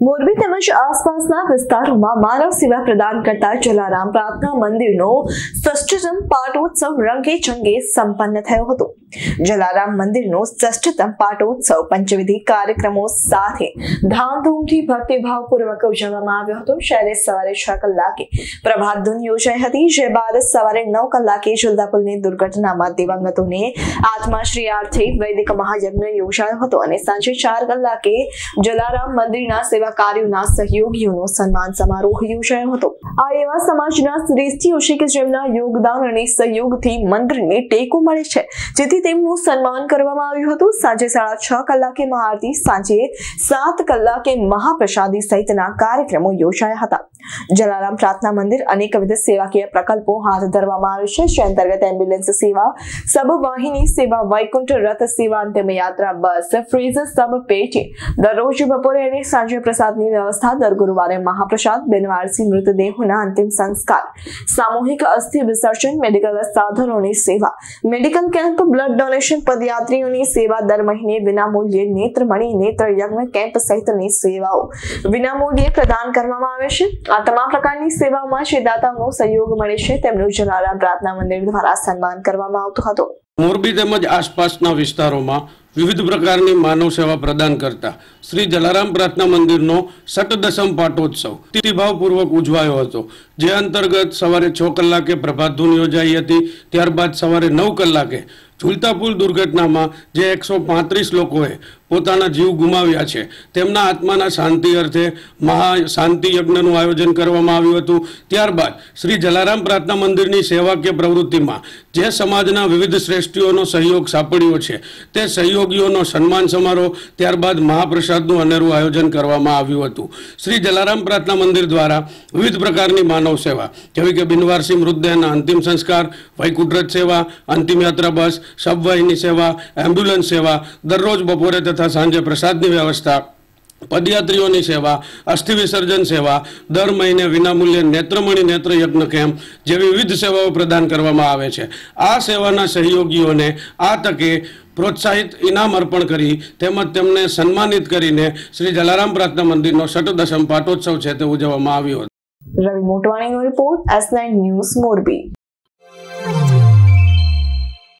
મોરબી તેમજ આસપાસના વિસ્તારોમાં માનવ સેવા પ્રદાન કરતા જલારામ પ્રાર્થના મંદિરનો ષષ્ઠતમ પાટોત્સવ રંગે ચંગે સંપન્ન થયો હતો. જલારામ મંદિરનો ષષ્ઠતમ પાટોત્સવ પંચવિધિ કાર્યક્રમો સાથે ધામધૂમથી ભક્તિભાવપૂર્વક ઉજવવામાં આવ્યો હતો. જ્યારે સવારે છ કલાકે પ્રભાત ધૂન યોજાઈ હતી, જે બાદ સવારે નવ કલાકે જુલદાપુલની દુર્ઘટનામાં દિવંગતોને આત્માશ્રી વૈદિક મહાયજ્ઞ યોજાયો હતો અને સાંજે ચાર કલાકે જલારામ મંદિરના સેવા કાર્યોના સહયોગીઓનો સન્માન સમારોહ યોજાયો હતો. આ એવા સમાજના શ્રેષ્ઠીઓ છે કે જેમના યોગદાન અને સહયોગથી મંદિરને ટેકો મળે છે, જેથી તેમનું સન્માન કરવામાં આવ્યું હતું. સાંજે સાડા છ કલાકે મહાઆરતી, સાંજે સાત કલાકે મહાપ્રસાદી સહિતના કાર્યક્રમો યોજાયા હતા. જલારામ પ્રાર્થના મંદિર અનેકવિધ સેવાકીય પ્રકલ્પો હાથ ધરવામાં આવે છે. જે અંતર્ગત એમ્બ્યુલન્સ સેવા સબ વાહિની સેવા, વૈકુંઠ રથ સેવા, અંતિમ યાત્રા, બસ, ફ્રીઝ, સબ પેટી, દરરોજ બપોરે અને સાંજે પ્રસાદની વ્યવસ્થા દર ગુરુવારે મહાપ્રસાદ, બિનવારસી, મૃતદેહોના અંતિમ સંસ્કાર, સામૂહિક અસ્થિ વિસર્જન, મેડિકલ સાધનોની સેવા. મેડિકલ કેમ્પ, બ્લડ ડોનેશન, પદયાત્રીઓની સેવા દર મહિને વિનામૂલ્યે નેત્રમણી નેત્ર યજ્ઞ કેમ્પ સહિતની સેવાઓ. વિનામૂલ્યે પ્રદાન કરવામાં આવે છે. આ તમામ પ્રકારની સેવાઓમાં જે દાતાઓનો સહયોગ મળે છે. તેમનું જલારામ પ્રાર્થના મંદિર દ્વારા સન્માન કરવામાં આવતું હતું. મોરબી તેમજ આસપાસના વિસ્તારોમાં વિવિધ પ્રકારની માનવ સેવા પ્રદાન કરતા શ્રી જલારામ પ્રાર્થના મંદિરનો સટદશમ પાટોત્સવ તિથિભાવપૂર્વક ઉજવાયો હતો. જે અંતર્ગત સવારે છ કલાકે પ્રભાતધૂન યોજાઈ હતી. ત્યારબાદ સવારે નવ કલાકે ઝુલતા પુલ દુર્ઘટનામાં જે એકસો પાંત્રીસ લોકોએ પોતાના જીવ ગુમાવ્યા છે. તેમના આત્માના શાંતિ અર્થે મહા શાંતિ યજ્ઞનું આયોજન કરવામાં આવ્યું હતું. ત્યારબાદ શ્રી જલારામ પ્રાર્થના મંદિરની સેવાકીય પ્રવૃત્તિમાં જે સમાજના વિવિધ શ્રેષ્ઠીઓનો સહયોગ સાંપડ્યો છે, તે સહયોગીઓનો સન્માન સમારોહ ત્યારબાદ મહાપ્રસાદનું અનેરું આયોજન કરવામાં આવ્યું હતું. શ્રી જલારામ પ્રાર્થના મંદિર દ્વારા વિવિધ પ્રકારની માનવ સેવા, જેવી કે બિનવારસી મૃતદેહના અંતિમ સંસ્કાર, વૈકુંઠરથ સેવા, અંતિમ યાત્રા બસ, સબવાહિની સેવા, એમ્બ્યુલન્સ સેવા, દરરોજ બપોરે તથા સાંજે પ્રસાદની વ્યવસ્થા, પદયાત્રીઓની સેવા અસ્થિ વિસર્જન સેવા, દર મહિને વિનામૂલ્યે નેત્રમણી નેત્ર કેમ્પ જેવી વિવિધ સેવાઓ પ્રદાન કરવામાં આવે છે. આ સેવાના સહયોગીઓને આ તકે પ્રોત્સાહિત ઇનામ અર્પણ કરી તેમજ તેમને સન્માનિત કરીને શ્રી જલારામ પ્રાર્થના મંદિરનો શતદશમ પાટોત્સવ છે તે ઉજવવામાં આવ્યો. રવિ મોટવાણીનો રિપોર્ટ એસ ન્યૂઝ મોરબી.